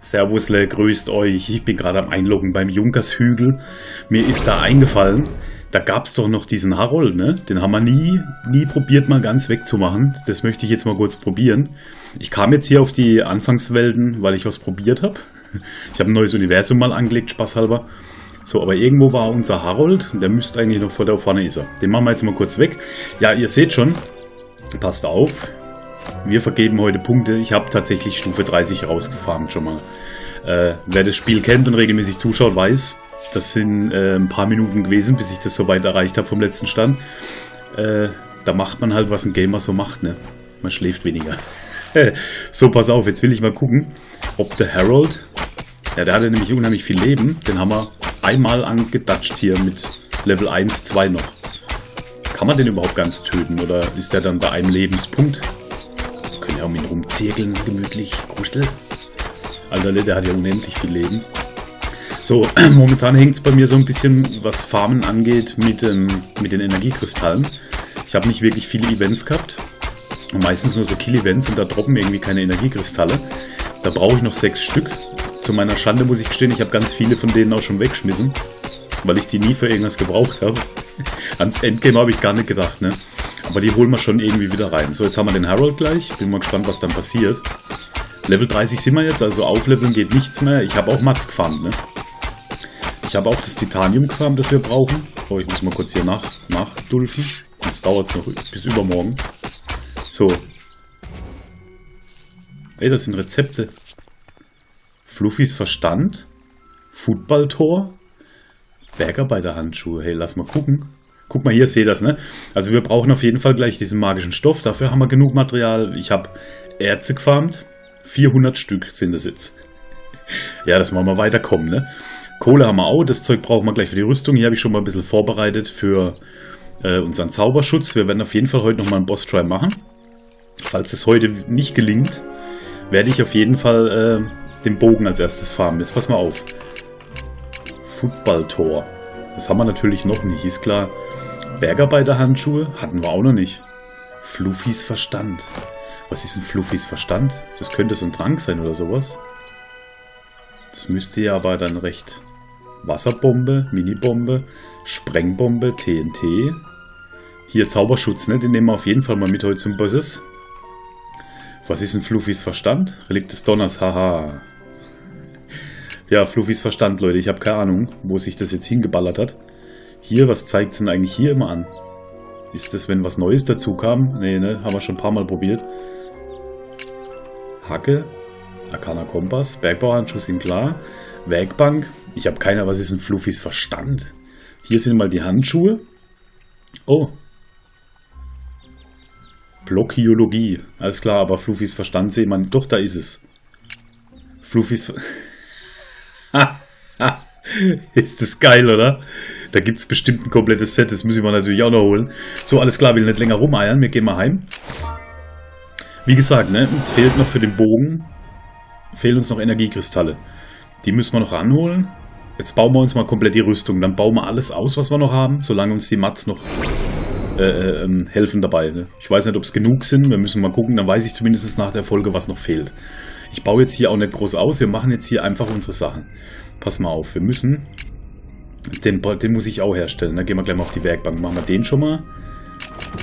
Servusle, grüßt euch. Ich bin gerade am Einloggen beim Junkershügel. Mir ist da eingefallen, da gab es doch noch diesen Harold, ne? Den haben wir nie, nie probiert, mal ganz wegzumachen. Das möchte ich jetzt mal kurz probieren. Ich kam jetzt hier auf die Anfangswelten, weil ich was probiert habe. Ich habe ein neues Universum mal angelegt, spaßhalber. So, aber irgendwo war unser Harold. Der müsste eigentlich noch vor der vorne ist er. Den machen wir jetzt mal kurz weg. Ja, ihr seht schon. Passt auf. Wir vergeben heute Punkte. Ich habe tatsächlich Stufe 30 rausgefahren schon mal. Äh, wer das Spiel kennt und regelmäßig zuschaut, weiß, das sind äh, ein paar Minuten gewesen, bis ich das so weit erreicht habe vom letzten Stand. Äh, da macht man halt, was ein Gamer so macht, ne? Man schläft weniger. so, pass auf, jetzt will ich mal gucken, ob der Harold, ja, der hatte nämlich unheimlich viel Leben, den haben wir einmal angedatscht hier mit Level 1, 2 noch. Kann man den überhaupt ganz töten oder ist der dann bei einem Lebenspunkt? Um ihn rumzirkeln, gemütlich, kuschel. Alter, der hat ja unendlich viel Leben. So, momentan hängt es bei mir so ein bisschen, was Farmen angeht, mit, ähm, mit den Energiekristallen. Ich habe nicht wirklich viele Events gehabt. Meistens nur so Kill-Events und da droppen irgendwie keine Energiekristalle. Da brauche ich noch sechs Stück. Zu meiner Schande muss ich gestehen, ich habe ganz viele von denen auch schon weggeschmissen. Weil ich die nie für irgendwas gebraucht habe. Ans Endgame habe ich gar nicht gedacht, ne? Aber die holen wir schon irgendwie wieder rein. So, jetzt haben wir den Harold gleich. Bin mal gespannt, was dann passiert. Level 30 sind wir jetzt, also aufleveln geht nichts mehr. Ich habe auch Mats gefarmt, ne? Ich habe auch das Titanium gefarmt, das wir brauchen. Oh, ich muss mal kurz hier nach, nachdulfen. Das dauert noch bis übermorgen. So. Ey, das sind Rezepte. Fluffys Verstand. Footballtor. Bergarbeiterhandschuhe. Hey, lass mal gucken. Guck mal hier, seht das, ne? Also wir brauchen auf jeden Fall gleich diesen magischen Stoff. Dafür haben wir genug Material. Ich habe Erze gefarmt. 400 Stück sind es jetzt. Ja, das machen wir weiterkommen, ne? Kohle haben wir auch, das Zeug brauchen wir gleich für die Rüstung. Hier habe ich schon mal ein bisschen vorbereitet für äh, unseren Zauberschutz. Wir werden auf jeden Fall heute nochmal einen Boss-Try machen. Falls es heute nicht gelingt, werde ich auf jeden Fall äh, den Bogen als erstes farmen. Jetzt pass mal auf. Footballtor. Das haben wir natürlich noch nicht, ist klar. Bergarbeiterhandschuhe hatten wir auch noch nicht. Fluffys Verstand. Was ist ein Fluffys Verstand? Das könnte so ein Trank sein oder sowas. Das müsste ja aber dann recht Wasserbombe, Minibombe, Sprengbombe, TNT. Hier Zauberschutz, ne? Den nehmen wir auf jeden Fall mal mit heute zum Bosses. Was ist ein Fluffys Verstand? Relikt des Donners, haha. Ja, Fluffys Verstand, Leute. Ich habe keine Ahnung, wo sich das jetzt hingeballert hat. Hier, was zeigt es denn eigentlich hier immer an? Ist das, wenn was Neues dazu kam? Ne, ne, haben wir schon ein paar Mal probiert. Hacke, Arcana Kompass, Bergbauhandschuh sind klar. Werkbank, ich habe keine, was ist ein Fluffys Verstand? Hier sind mal die Handschuhe. Oh. Blockiologie, alles klar, aber Fluffys Verstand sehen man, doch, da ist es. Fluffys... ist das geil, oder? Da gibt es bestimmt ein komplettes Set, das müssen wir natürlich auch noch holen. So, alles klar, will nicht länger rumeiern, wir gehen mal heim. Wie gesagt, ne, uns fehlt noch für den Bogen fehlen uns noch Energiekristalle. Die müssen wir noch ranholen. Jetzt bauen wir uns mal komplett die Rüstung. Dann bauen wir alles aus, was wir noch haben, solange uns die Mats noch äh, äh, ähm, helfen dabei. Ne? Ich weiß nicht, ob es genug sind. Wir müssen mal gucken. Dann weiß ich zumindest nach der Folge, was noch fehlt. Ich baue jetzt hier auch nicht groß aus. Wir machen jetzt hier einfach unsere Sachen. Pass mal auf. Wir müssen... Den, den muss ich auch herstellen. Dann gehen wir gleich mal auf die Werkbank. Machen wir den schon mal.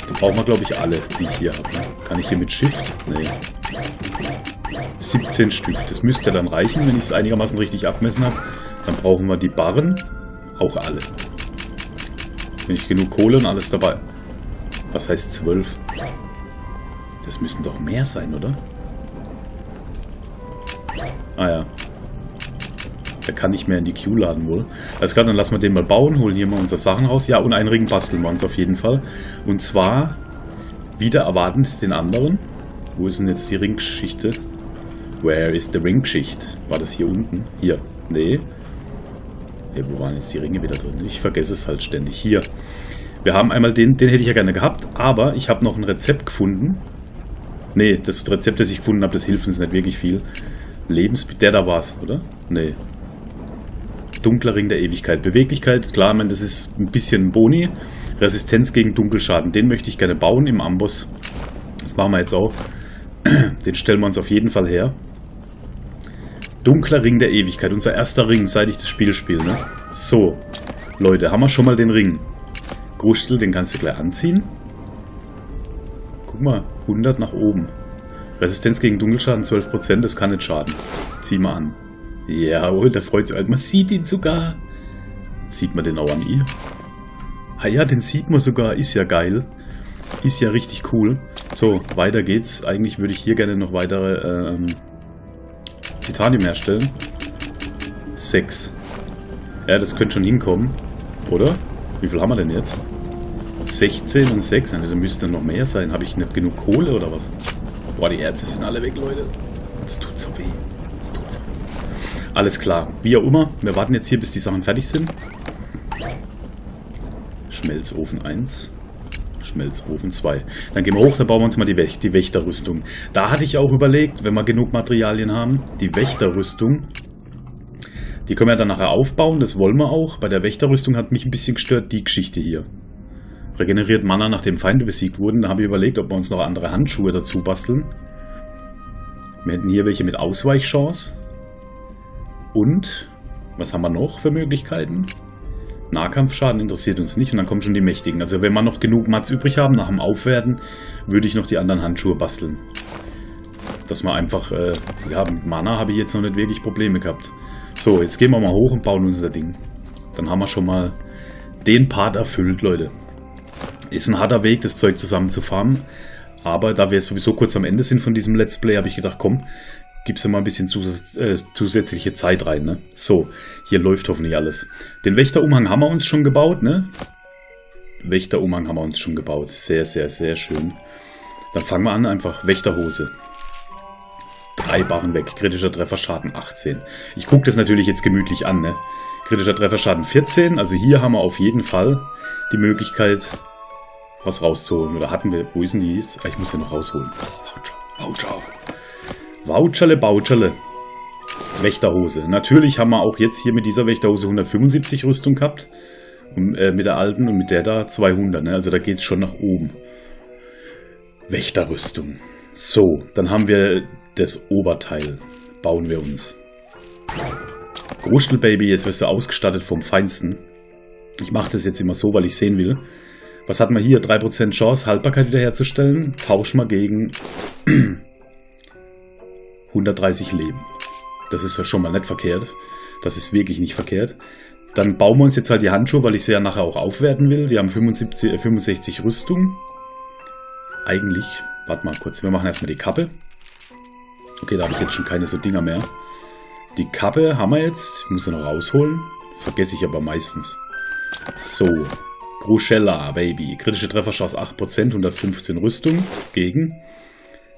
Da brauchen wir, glaube ich, alle, die ich hier habe. Kann ich hier mit Shift? Nee. 17 Stück. Das müsste dann reichen, wenn ich es einigermaßen richtig abmessen habe. Dann brauchen wir die Barren. Auch alle. Wenn ich genug Kohle und alles dabei. Was heißt 12? Das müssen doch mehr sein, oder? Ah ja. Der kann nicht mehr in die Queue laden wohl. Alles klar, dann lassen wir den mal bauen, holen hier mal unsere Sachen raus. Ja, und einen Ring basteln wir uns auf jeden Fall. Und zwar wieder erwartend den anderen. Wo ist denn jetzt die Ringgeschichte? Where is the Ring-Geschichte? War das hier unten? Hier. Nee. Hey, wo waren jetzt die Ringe wieder drin? Ich vergesse es halt ständig. Hier. Wir haben einmal den, den hätte ich ja gerne gehabt, aber ich habe noch ein Rezept gefunden. Nee, das Rezept, das ich gefunden habe, das hilft uns nicht wirklich viel. Lebens... Der da war's, oder? Nee. Dunkler Ring der Ewigkeit. Beweglichkeit, klar, man, das ist ein bisschen Boni. Resistenz gegen Dunkelschaden. Den möchte ich gerne bauen im Amboss. Das machen wir jetzt auch. Den stellen wir uns auf jeden Fall her. Dunkler Ring der Ewigkeit. Unser erster Ring, seit ich das Spiel spiele, ne? So. Leute, haben wir schon mal den Ring. Grustel, den kannst du gleich anziehen. Guck mal, 100 nach oben. Resistenz gegen Dunkelschaden 12%, das kann nicht schaden. Zieh mal an. Jawohl, der freut sich. Man sieht ihn sogar. Sieht man den auch an ihr? Ah ja, den sieht man sogar. Ist ja geil. Ist ja richtig cool. So, weiter geht's. Eigentlich würde ich hier gerne noch weitere ähm, Titanium herstellen. Sechs. Ja, das könnte schon hinkommen. Oder? Wie viel haben wir denn jetzt? 16 und 6. Also, da müsste noch mehr sein. Habe ich nicht genug Kohle oder was? Boah, die Ärzte sind alle weg, Leute. Das tut so weh. Das tut so weh. Alles klar. Wie auch immer. Wir warten jetzt hier, bis die Sachen fertig sind. Schmelzofen 1. Schmelzofen 2. Dann gehen wir hoch, dann bauen wir uns mal die, Wäch die Wächterrüstung. Da hatte ich auch überlegt, wenn wir genug Materialien haben, die Wächterrüstung. Die können wir dann nachher aufbauen, das wollen wir auch. Bei der Wächterrüstung hat mich ein bisschen gestört die Geschichte hier. Regeneriert Mana, nachdem Feinde besiegt wurden. Da habe ich überlegt, ob wir uns noch andere Handschuhe dazu basteln. Wir hätten hier welche mit Ausweichchance. Und, was haben wir noch für Möglichkeiten? Nahkampfschaden interessiert uns nicht und dann kommen schon die Mächtigen. Also wenn wir noch genug Mats übrig haben nach dem Aufwerten, würde ich noch die anderen Handschuhe basteln. Dass man einfach, äh, ja, mit Mana habe ich jetzt noch nicht wirklich Probleme gehabt. So, jetzt gehen wir mal hoch und bauen unser Ding. Dann haben wir schon mal den Part erfüllt, Leute. Ist ein harter Weg, das Zeug zusammen zu farmen. Aber da wir sowieso kurz am Ende sind von diesem Let's Play, habe ich gedacht, komm, gibst du mal ein bisschen zus äh, zusätzliche Zeit rein. Ne? So, hier läuft hoffentlich alles. Den Wächterumhang haben wir uns schon gebaut. Ne? Wächterumhang haben wir uns schon gebaut. Sehr, sehr, sehr schön. Dann fangen wir an, einfach Wächterhose. Drei Barren weg. Kritischer Trefferschaden 18. Ich gucke das natürlich jetzt gemütlich an. Ne? Kritischer Trefferschaden 14. Also hier haben wir auf jeden Fall die Möglichkeit, was rauszuholen. Oder hatten wir... Wo ist denn die? Ah, ich muss ja noch rausholen. Voucher. Voucher. Voucherle, Boucherle. Wächterhose. Natürlich haben wir auch jetzt hier mit dieser Wächterhose 175 Rüstung gehabt. Und, äh, mit der alten und mit der da 200. Ne? Also da geht es schon nach oben. Wächterrüstung. So, dann haben wir das Oberteil. Bauen wir uns. Gruschelbaby, jetzt wirst du ausgestattet vom Feinsten. Ich mache das jetzt immer so, weil ich sehen will. Was hat man hier? 3% Chance, Haltbarkeit wiederherzustellen. Tausch mal gegen 130 Leben. Das ist ja schon mal nicht verkehrt. Das ist wirklich nicht verkehrt. Dann bauen wir uns jetzt halt die Handschuhe, weil ich sie ja nachher auch aufwerten will. Die haben 75, äh, 65 Rüstung. Eigentlich, warte mal kurz, wir machen erstmal die Kappe. Okay, da habe ich jetzt schon keine so Dinger mehr. Die Kappe haben wir jetzt. Ich muss sie noch rausholen. Vergesse ich aber meistens. So. Crucella, Baby. Kritische Trefferchance 8%, 115 Rüstung gegen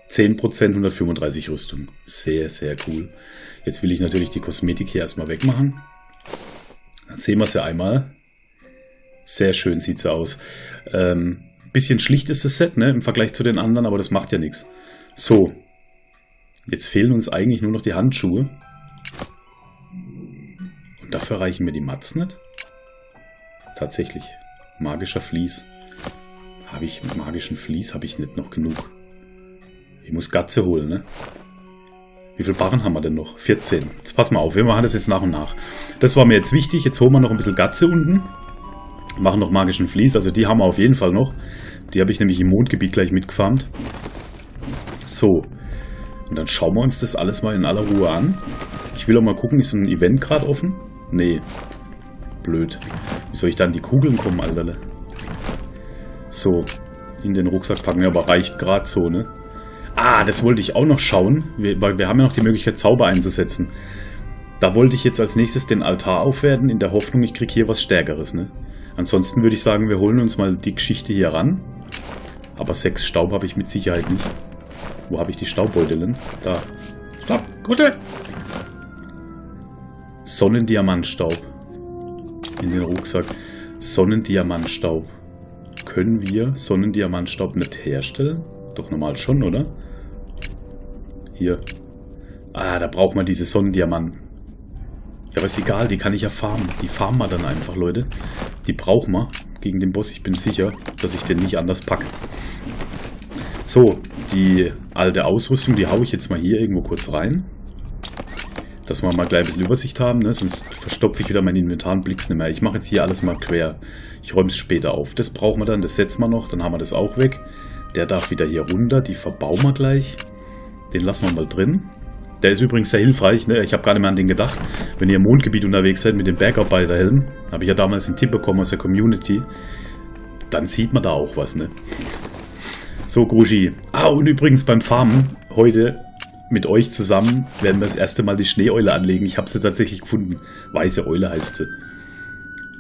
10% 135 Rüstung. Sehr, sehr cool. Jetzt will ich natürlich die Kosmetik hier erstmal wegmachen. Dann sehen wir es ja einmal. Sehr schön sieht sie aus. Ähm, bisschen schlicht ist das Set, ne, im Vergleich zu den anderen, aber das macht ja nichts. So. Jetzt fehlen uns eigentlich nur noch die Handschuhe. Und dafür reichen mir die Mats nicht. Tatsächlich. Magischer Vlies. Habe ich magischen Vlies? Habe ich nicht noch genug. Ich muss Gatze holen, ne? Wie viele Barren haben wir denn noch? 14. Jetzt pass mal auf, wir machen das jetzt nach und nach. Das war mir jetzt wichtig. Jetzt holen wir noch ein bisschen Gatze unten. Machen noch magischen Vlies. Also die haben wir auf jeden Fall noch. Die habe ich nämlich im Mondgebiet gleich mitgefarmt. So. Und dann schauen wir uns das alles mal in aller Ruhe an. Ich will auch mal gucken, ist ein Event gerade offen? Nee. Blöd. Wie soll ich da an die Kugeln kommen, Alterle? So. In den Rucksack packen. Aber reicht gerade so, ne? Ah, das wollte ich auch noch schauen, weil wir haben ja noch die Möglichkeit, Zauber einzusetzen. Da wollte ich jetzt als nächstes den Altar aufwerten, in der Hoffnung, ich kriege hier was Stärkeres. Ne? Ansonsten würde ich sagen, wir holen uns mal die Geschichte hier ran. Aber sechs Staub habe ich mit Sicherheit nicht. Wo habe ich die Staubbeuteln? Da. Stopp, gute! Sonnendiamantstaub. In den Rucksack. Sonnendiamantstaub. Können wir Sonnendiamantstaub nicht herstellen? Doch normal schon, oder? Hier. Ah, da braucht man diese Sonnendiamanten. Ja, aber ist egal, die kann ich ja farmen. Die farmen wir dann einfach, Leute. Die brauchen wir gegen den Boss. Ich bin sicher, dass ich den nicht anders packe. So, die alte Ausrüstung, die haue ich jetzt mal hier irgendwo kurz rein. Dass wir mal gleich ein bisschen Übersicht haben, ne? sonst verstopfe ich wieder mein Inventar und blick's nicht mehr. Ich mache jetzt hier alles mal quer. Ich räume es später auf. Das brauchen wir dann, das setzen wir noch, dann haben wir das auch weg. Der darf wieder hier runter, die verbauen wir gleich. Den lassen wir mal drin. Der ist übrigens sehr hilfreich, ne? ich habe gar nicht mehr an den gedacht. Wenn ihr im Mondgebiet unterwegs seid mit dem Bergarbeiterhelm, habe ich ja damals einen Tipp bekommen aus der Community, dann sieht man da auch was. Ne? So, Grushi. Ah, und übrigens beim Farmen heute mit euch zusammen werden wir das erste Mal die Schneeeule anlegen. Ich habe sie tatsächlich gefunden. Weiße Eule heißt sie.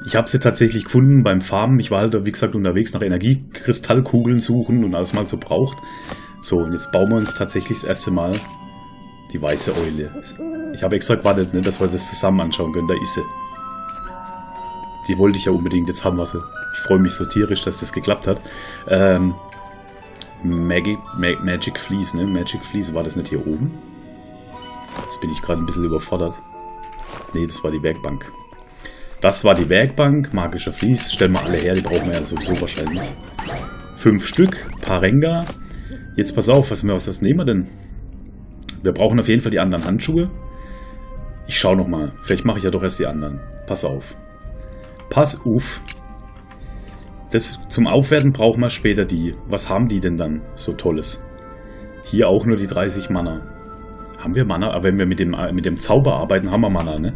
Ich habe sie tatsächlich gefunden beim Farmen. Ich war halt, wie gesagt, unterwegs nach Energiekristallkugeln suchen und alles mal so braucht. So, und jetzt bauen wir uns tatsächlich das erste Mal die weiße Eule. Ich habe extra gewartet, ne, dass wir das zusammen anschauen können. Da ist sie. Die wollte ich ja unbedingt, jetzt haben wir sie. Ich freue mich so tierisch, dass das geklappt hat. Ähm, Magic, Mag Magic Fleece, ne? Magic Fleece, war das nicht hier oben? Jetzt bin ich gerade ein bisschen überfordert. Ne, das war die Werkbank. Das war die Werkbank, magischer Vlies. Stellen wir alle her, die brauchen wir ja sowieso wahrscheinlich. Fünf Stück, Parenga. Jetzt pass auf, was, was, was nehmen wir denn? Wir brauchen auf jeden Fall die anderen Handschuhe. Ich schau nochmal. Vielleicht mache ich ja doch erst die anderen. Pass auf. Pass auf. Das, zum Aufwerten brauchen wir später die. Was haben die denn dann so Tolles? Hier auch nur die 30 Mana. Haben wir Mana? Aber wenn wir mit dem, mit dem Zauber arbeiten, haben wir Mana, ne?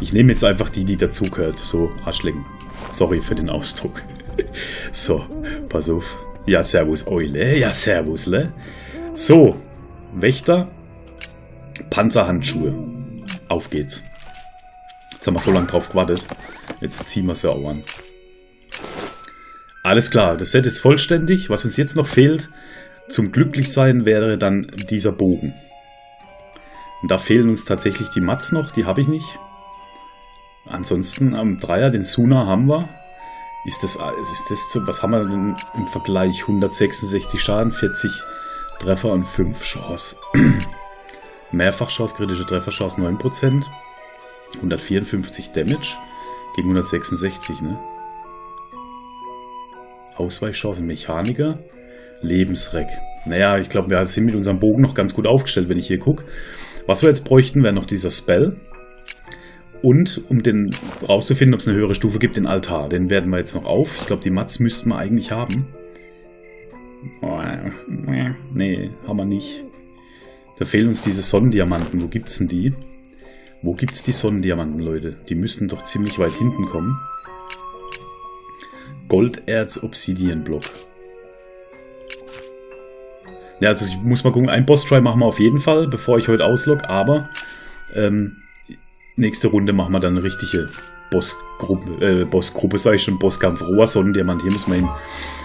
Ich nehme jetzt einfach die, die dazugehört. So, Arschlecken. Sorry für den Ausdruck. so, pass auf. Ja, servus, Eule. Ja, servus, le. So, Wächter. Panzerhandschuhe. Auf geht's. Jetzt haben wir so lange drauf gewartet. Jetzt ziehen wir sie auch an. Alles klar, das Set ist vollständig. Was uns jetzt noch fehlt, zum Glücklichsein wäre dann dieser Bogen. Und da fehlen uns tatsächlich die Mats noch, die habe ich nicht. Ansonsten am Dreier, den Suna haben wir. Ist das, ist das so, was haben wir denn im Vergleich? 166 Schaden, 40 Treffer und 5 Chance. Mehrfachchance, kritische Trefferchance 9%. 154 Damage gegen 166, ne? Ausweichchance Mechaniker. Lebensreck. Naja, ich glaube, wir sind mit unserem Bogen noch ganz gut aufgestellt, wenn ich hier gucke. Was wir jetzt bräuchten, wäre noch dieser Spell. Und um den rauszufinden, ob es eine höhere Stufe gibt, den Altar. Den werden wir jetzt noch auf. Ich glaube, die Mats müssten wir eigentlich haben. Nee, haben wir nicht. Da fehlen uns diese Sonnendiamanten. Wo gibt's denn die? Wo gibt's die Sonnendiamanten, Leute? Die müssten doch ziemlich weit hinten kommen. Golderz-Obsidian-Block. Ja, also ich muss mal gucken, ein Boss-Try machen wir auf jeden Fall, bevor ich heute auslog, aber ähm, nächste Runde machen wir dann eine richtige Bossgruppe, äh, Bossgruppe, sage ich schon, Bosskampf, roher Sonnendiamant, hier muss man hin.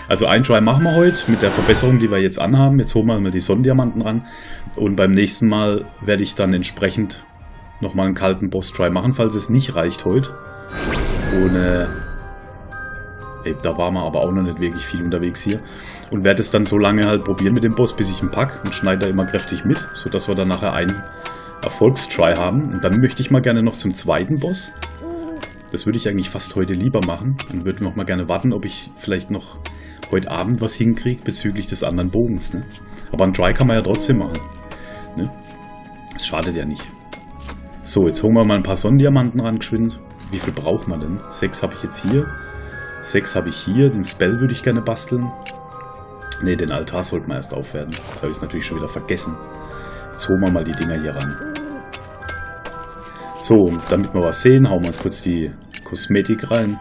Also ein Try machen wir heute mit der Verbesserung, die wir jetzt anhaben. Jetzt holen wir mal die Sonnendiamanten ran und beim nächsten Mal werde ich dann entsprechend nochmal einen kalten Boss-Try machen, falls es nicht reicht heute. Und äh, Ey, da waren wir aber auch noch nicht wirklich viel unterwegs hier. Und werde es dann so lange halt probieren mit dem Boss, bis ich ihn pack und schneide da immer kräftig mit, sodass wir dann nachher einen Erfolgstry haben. Und dann möchte ich mal gerne noch zum zweiten Boss. Das würde ich eigentlich fast heute lieber machen. Und würde noch mal gerne warten, ob ich vielleicht noch heute Abend was hinkriege bezüglich des anderen Bogens. Ne? Aber ein Try kann man ja trotzdem machen. Ne? Das schadet ja nicht. So, jetzt holen wir mal ein paar Sonnendiamanten ran, geschwind. Wie viel braucht man denn? Sechs habe ich jetzt hier. Sechs habe ich hier. Den Spell würde ich gerne basteln. Ne, den Altar sollten wir erst aufwerten. Das habe ich natürlich schon wieder vergessen. Jetzt holen wir mal die Dinger hier ran. So, damit wir was sehen, hauen wir uns kurz die Kosmetik rein.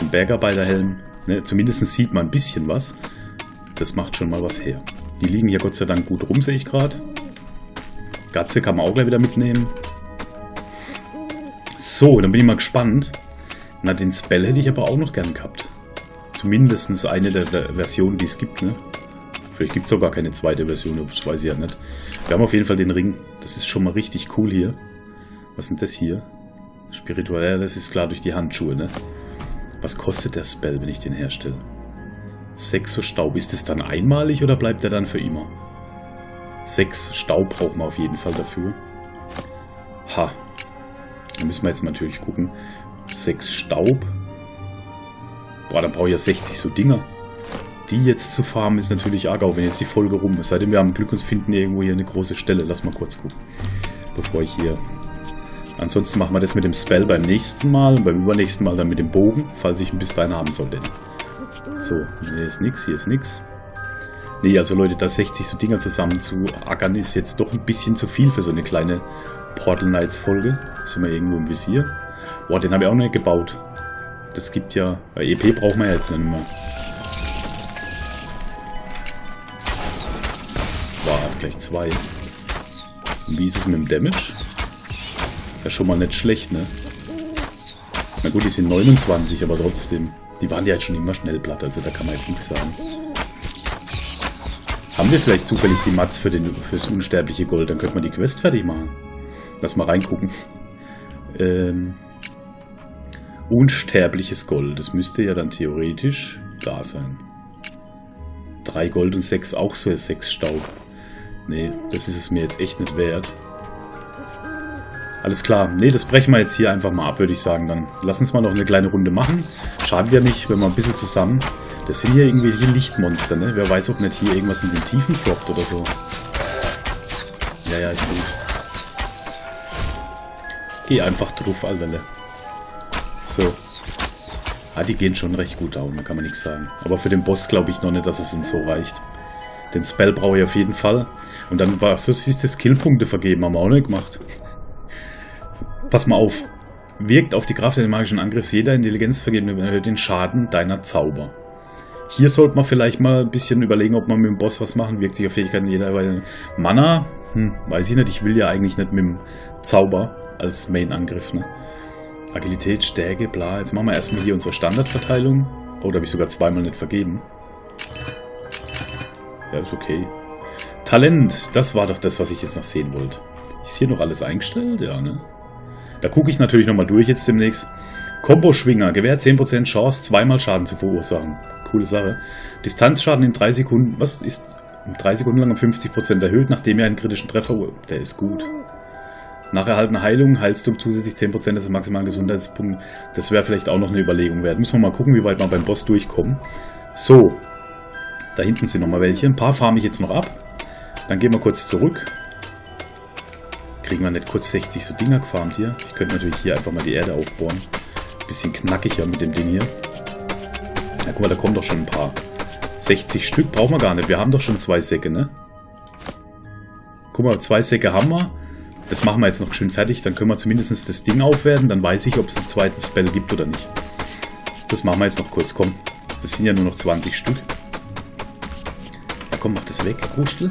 Den Bergarbeiterhelm. Ne, zumindest sieht man ein bisschen was. Das macht schon mal was her. Die liegen hier Gott sei Dank gut rum, sehe ich gerade. Gatze kann man auch gleich wieder mitnehmen. So, dann bin ich mal gespannt. Na, den Spell hätte ich aber auch noch gern gehabt. Zumindest eine der Versionen, die es gibt, ne? Vielleicht gibt es auch gar keine zweite Version, das weiß ich ja nicht. Wir haben auf jeden Fall den Ring. Das ist schon mal richtig cool hier. Was sind das hier? Spirituell, das ist klar durch die Handschuhe, ne? Was kostet der Spell, wenn ich den herstelle? Sechs Staub. Ist es dann einmalig oder bleibt er dann für immer? Sechs Staub brauchen wir auf jeden Fall dafür. Ha. Da müssen wir jetzt natürlich gucken. 6 Staub. Boah, dann brauche ich ja 60 so Dinger. Die jetzt zu farmen ist natürlich arg, auch wenn jetzt die Folge rum ist. Seitdem wir haben Glück und finden irgendwo hier eine große Stelle. Lass mal kurz gucken. Bevor ich hier Ansonsten machen wir das mit dem Spell beim nächsten Mal und beim übernächsten Mal dann mit dem Bogen, falls ich ihn bis dahin haben sollte. So, hier ist nix, hier ist nix. Nee, also Leute, da 60 so Dinger zusammen zu ackern ist jetzt doch ein bisschen zu viel für so eine kleine Portal Knights Folge. Sind wir irgendwo im Visier. Boah, den habe ich auch noch nicht gebaut. Das gibt ja... Bei EP brauchen wir ja jetzt nicht mehr. Gleich zwei. Und wie ist es mit dem Damage? Ja, schon mal nicht schlecht, ne? Na gut, die sind 29, aber trotzdem. Die waren ja jetzt schon immer schnell platt, also da kann man jetzt nichts sagen. Haben wir vielleicht zufällig die Mats für den, fürs unsterbliche Gold? Dann könnte man die Quest fertig machen. Lass mal reingucken. Ähm, unsterbliches Gold. Das müsste ja dann theoretisch da sein. Drei Gold und sechs auch so sechs Staub. Nee, das ist es mir jetzt echt nicht wert. Alles klar. Nee, das brechen wir jetzt hier einfach mal ab, würde ich sagen. Dann lass uns mal noch eine kleine Runde machen. Schadet ja nicht, wenn wir ein bisschen zusammen... Das sind hier irgendwelche Lichtmonster, ne? Wer weiß, ob nicht hier irgendwas in den Tiefen floppt oder so. Ja, ja, ist gut. Geh einfach drauf, Alterle. So. Ah, die gehen schon recht gut down, da kann man nichts sagen. Aber für den Boss glaube ich noch nicht, dass es uns so reicht. Den Spell brauche ich auf jeden Fall. Und dann war so siehst du Skillpunkte vergeben, haben wir auch nicht gemacht. Pass mal auf. Wirkt auf die Kraft des magischen Angriffs jeder Intelligenz vergebene erhöht den Schaden deiner Zauber. Hier sollte man vielleicht mal ein bisschen überlegen, ob man mit dem Boss was machen. Wirkt sich auf Fähigkeiten jeder. Weil Mana, hm, weiß ich nicht. Ich will ja eigentlich nicht mit dem Zauber als Main-Angriff. Ne? Agilität, Stärke, bla. Jetzt machen wir erstmal hier unsere Standardverteilung. Oh, da habe ich sogar zweimal nicht vergeben. Ja, ist okay. Talent, das war doch das, was ich jetzt noch sehen wollte. Ist hier noch alles eingestellt? Ja, ne? Da gucke ich natürlich nochmal durch jetzt demnächst. Combo-Schwinger, gewährt 10% Chance, zweimal Schaden zu verursachen. Coole Sache. Distanzschaden in 3 Sekunden, was ist 3 Sekunden lang um 50% erhöht, nachdem ihr einen kritischen Treffer... Der ist gut. Nach erhaltener Heilung heilst du zusätzlich 10% des maximalen Gesundheitspunkts. Das wäre vielleicht auch noch eine Überlegung wert. Müssen wir mal gucken, wie weit wir beim Boss durchkommen. So. Da hinten sind nochmal welche. Ein paar farme ich jetzt noch ab. Dann gehen wir kurz zurück. Kriegen wir nicht kurz 60 so Dinger gefarmt hier? Ich könnte natürlich hier einfach mal die Erde aufbohren. Bisschen knackiger mit dem Ding hier. Ja, guck mal, da kommen doch schon ein paar. 60 Stück brauchen wir gar nicht. Wir haben doch schon zwei Säcke, ne? Guck mal, zwei Säcke haben wir. Das machen wir jetzt noch schön fertig. Dann können wir zumindest das Ding aufwerten. Dann weiß ich, ob es einen zweiten Spell gibt oder nicht. Das machen wir jetzt noch kurz. Komm, das sind ja nur noch 20 Stück. Komm, mach das weg, Kuschel.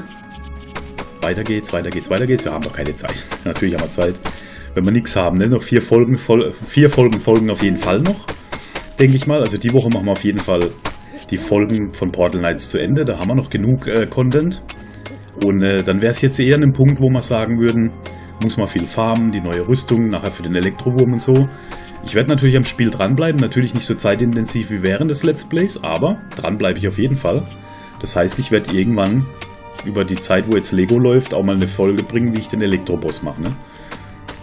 Weiter geht's, weiter geht's, weiter geht's. Wir haben noch keine Zeit. Natürlich haben wir Zeit. Wenn wir nichts haben, ne? Noch vier Folgen, vier Folgen folgen auf jeden Fall noch. Denke ich mal. Also die Woche machen wir auf jeden Fall die Folgen von Portal Knights zu Ende. Da haben wir noch genug äh, Content. Und äh, dann wäre es jetzt eher einem Punkt, wo wir sagen würden, muss man viel farmen, die neue Rüstung, nachher für den Elektrowurm und so. Ich werde natürlich am Spiel dranbleiben, natürlich nicht so zeitintensiv wie während des Let's Plays, aber dran bleibe ich auf jeden Fall. Das heißt, ich werde irgendwann über die Zeit, wo jetzt Lego läuft, auch mal eine Folge bringen, wie ich den Elektroboss mache. Ne?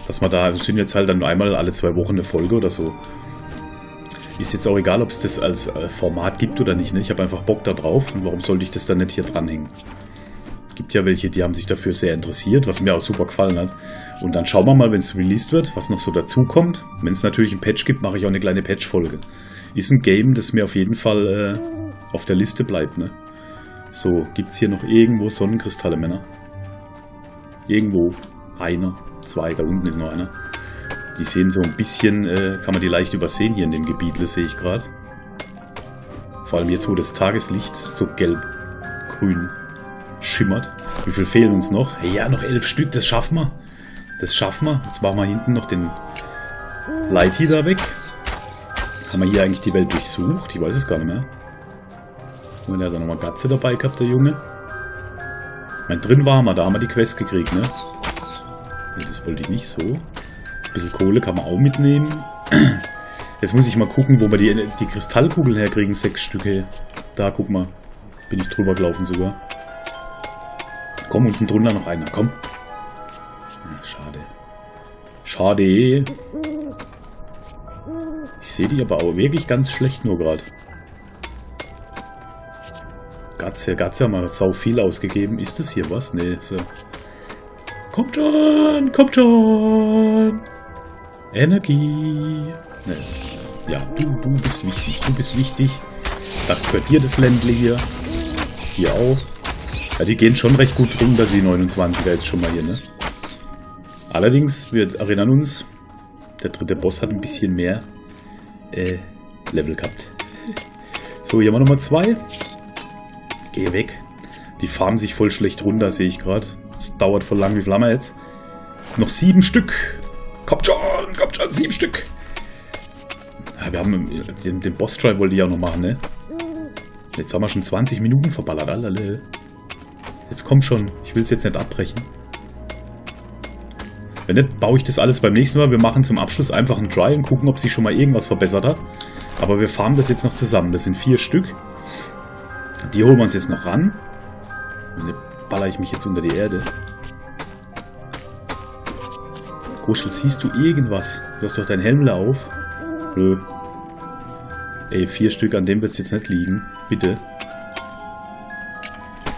Dass man da, sind jetzt halt dann einmal alle zwei Wochen eine Folge oder so. Ist jetzt auch egal, ob es das als äh, Format gibt oder nicht. Ne? Ich habe einfach Bock da drauf und warum sollte ich das dann nicht hier dranhängen? Es gibt ja welche, die haben sich dafür sehr interessiert, was mir auch super gefallen hat. Und dann schauen wir mal, wenn es released wird, was noch so dazukommt. Wenn es natürlich ein Patch gibt, mache ich auch eine kleine Patch-Folge. Ist ein Game, das mir auf jeden Fall äh, auf der Liste bleibt. Ne? So, gibt es hier noch irgendwo Sonnenkristalle, Männer? Irgendwo. Einer, zwei, da unten ist noch einer. Die sehen so ein bisschen, äh, kann man die leicht übersehen hier in dem Gebiet, das sehe ich gerade. Vor allem jetzt, wo das Tageslicht so gelb-grün schimmert. Wie viel fehlen uns noch? Ja, noch elf Stück, das schaffen wir. Das schaffen wir. Jetzt machen wir hinten noch den Lighty da weg. Haben wir hier eigentlich die Welt durchsucht? Ich weiß es gar nicht mehr. Und er hat nochmal Gatze dabei gehabt, der Junge. Mein drin war wir, da haben wir die Quest gekriegt, ne? Nee, das wollte ich nicht so. Ein bisschen Kohle kann man auch mitnehmen. Jetzt muss ich mal gucken, wo wir die, die Kristallkugeln herkriegen. Sechs Stücke. Da, guck mal. Bin ich drüber gelaufen sogar. Komm, unten drunter noch einer. Komm. Ja, schade. Schade. Ich sehe die aber auch wirklich ganz schlecht nur gerade. Gatze, Gatze haben wir sau viel ausgegeben. Ist das hier was? Nee, so. Kommt schon, kommt schon. Energie. Ne. Ja, du, du bist wichtig. Du bist wichtig. Das gehört dir, das Ländle hier. Hier auch. Ja, die gehen schon recht gut runter, die 29er jetzt schon mal hier, ne? Allerdings, wir erinnern uns, der dritte Boss hat ein bisschen mehr äh, Level gehabt. So, hier haben wir Nummer zwei. Geh weg. Die farmen sich voll schlecht runter, sehe ich gerade. Es dauert voll lang. Wie viel haben wir jetzt? Noch sieben Stück. Kommt schon, kommt schon, sieben Stück. Ja, wir haben den, den Boss-Try wollte ich auch noch machen, ne? Jetzt haben wir schon 20 Minuten verballert, allerle. Jetzt komm schon. Ich will es jetzt nicht abbrechen. Wenn nicht, baue ich das alles beim nächsten Mal. Wir machen zum Abschluss einfach einen Try und gucken, ob sich schon mal irgendwas verbessert hat. Aber wir farmen das jetzt noch zusammen. Das sind vier Stück. Die holen wir uns jetzt noch ran. Und dann baller ich mich jetzt unter die Erde. Kuschel, siehst du irgendwas? Du hast doch dein Helm auf. Nö. Ey, vier Stück, an dem wird es jetzt nicht liegen. Bitte.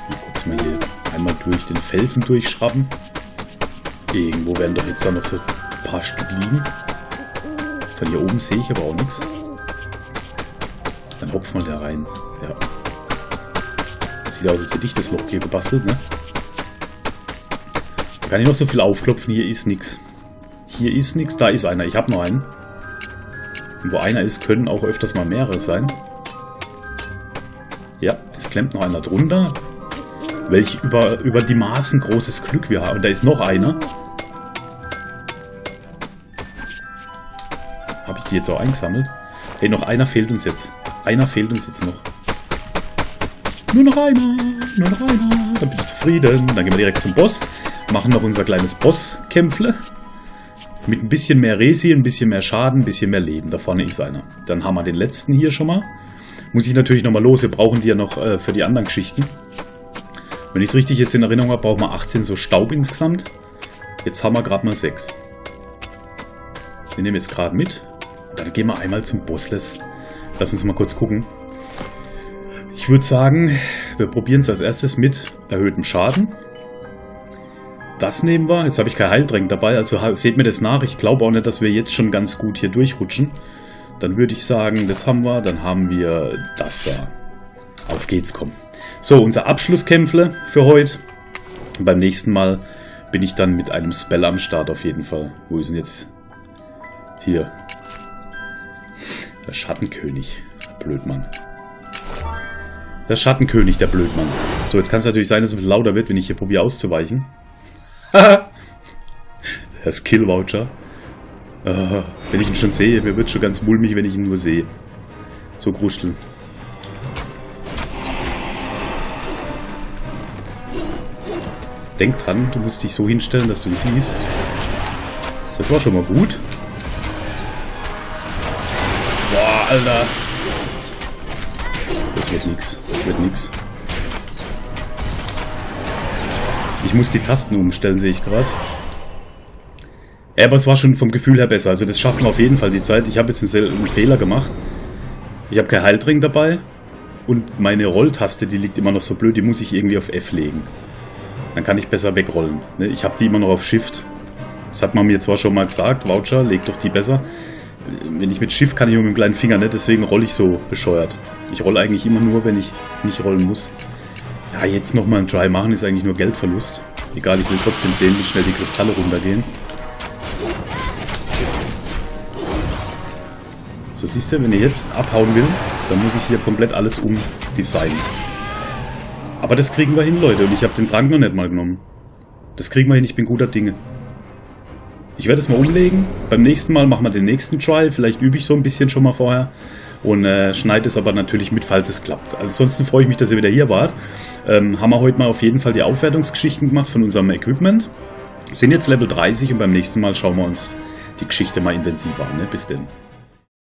Mal kurz mal hier einmal durch den Felsen durchschrappen. Irgendwo werden doch jetzt da noch so ein paar Stück liegen. Von hier oben sehe ich aber auch nichts. Dann hopfen wir da rein. Ja. Sieht aus, als hätte ich das Loch hier gebastelt, ne? Kann ich noch so viel aufklopfen. Hier ist nichts. Hier ist nichts. Da ist einer. Ich habe noch einen. Und wo einer ist, können auch öfters mal mehrere sein. Ja, es klemmt noch einer drunter. Welch über, über die Maßen großes Glück wir haben. Und da ist noch einer. Habe ich die jetzt auch eingesammelt? Hey, noch einer fehlt uns jetzt. Einer fehlt uns jetzt noch. Nur noch einer, nur noch einer. Dann bin ich zufrieden. Dann gehen wir direkt zum Boss. Machen noch unser kleines Boss-Kämpfle. Mit ein bisschen mehr Resi, ein bisschen mehr Schaden, ein bisschen mehr Leben. Da vorne ist einer. Dann haben wir den letzten hier schon mal. Muss ich natürlich nochmal los. Wir brauchen die ja noch äh, für die anderen Geschichten. Wenn ich es richtig jetzt in Erinnerung habe, brauchen wir 18 so Staub insgesamt. Jetzt haben wir gerade mal 6. Wir nehmen jetzt gerade mit. Dann gehen wir einmal zum Bossless. Lass uns mal kurz gucken. Ich würde sagen, wir probieren es als erstes mit erhöhtem Schaden. Das nehmen wir. Jetzt habe ich kein Heildränk dabei, also seht mir das nach. Ich glaube auch nicht, dass wir jetzt schon ganz gut hier durchrutschen. Dann würde ich sagen, das haben wir. Dann haben wir das da. Auf geht's, komm. So, unser Abschlusskämpfle für heute. Beim nächsten Mal bin ich dann mit einem Spell am Start auf jeden Fall. Wo ist denn jetzt? Hier. Der Schattenkönig. Blödmann. Der Schattenkönig, der Blödmann. So, jetzt kann es natürlich sein, dass es ein bisschen lauter wird, wenn ich hier probiere auszuweichen. der Skill-Voucher. Uh, wenn ich ihn schon sehe, mir wird schon ganz mulmig, wenn ich ihn nur sehe. So Gruscheln. Denk dran, du musst dich so hinstellen, dass du ihn siehst. Das war schon mal gut. Boah, Alter. Das wird nix. Wird nix. Ich muss die Tasten umstellen, sehe ich gerade. Aber es war schon vom Gefühl her besser. Also das schaffen wir auf jeden Fall die Zeit. Ich habe jetzt einen Fehler gemacht. Ich habe kein Heiltring dabei. Und meine Rolltaste, die liegt immer noch so blöd, die muss ich irgendwie auf F legen. Dann kann ich besser wegrollen. Ne? Ich habe die immer noch auf Shift. Das hat man mir zwar schon mal gesagt, Voucher, leg doch die besser. Wenn ich mit Shift kann ich nur mit dem kleinen Finger nicht, deswegen rolle ich so bescheuert. Ich rolle eigentlich immer nur, wenn ich nicht rollen muss. Ja, jetzt nochmal ein Try machen ist eigentlich nur Geldverlust. Egal, ich will trotzdem sehen, wie schnell die Kristalle runtergehen. So, siehst du, wenn ich jetzt abhauen will, dann muss ich hier komplett alles umdesignen. Aber das kriegen wir hin, Leute. Und ich habe den Trank noch nicht mal genommen. Das kriegen wir hin, ich bin guter Dinge. Ich werde es mal umlegen. Beim nächsten Mal machen wir den nächsten Trial. Vielleicht übe ich so ein bisschen schon mal vorher. Und äh, schneide es aber natürlich mit, falls es klappt. Ansonsten freue ich mich, dass ihr wieder hier wart. Ähm, haben wir heute mal auf jeden Fall die Aufwertungsgeschichten gemacht von unserem Equipment. Sind jetzt Level 30 und beim nächsten Mal schauen wir uns die Geschichte mal intensiver an. Ne? Bis denn.